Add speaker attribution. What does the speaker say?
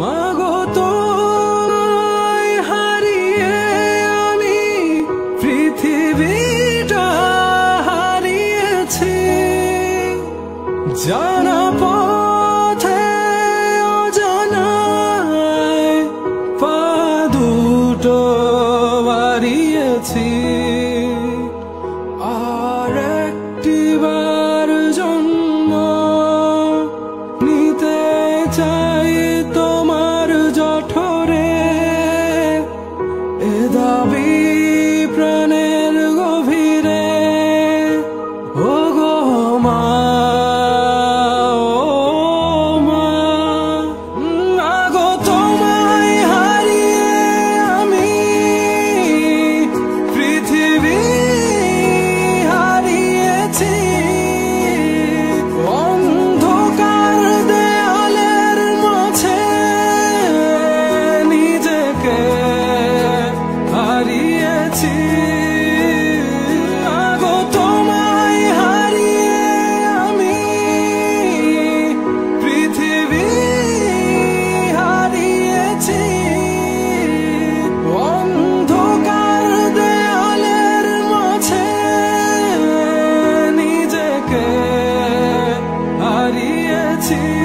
Speaker 1: মাগো হারিয়ে আমি পৃথিবীটা হারিয়েছি। জানা পর see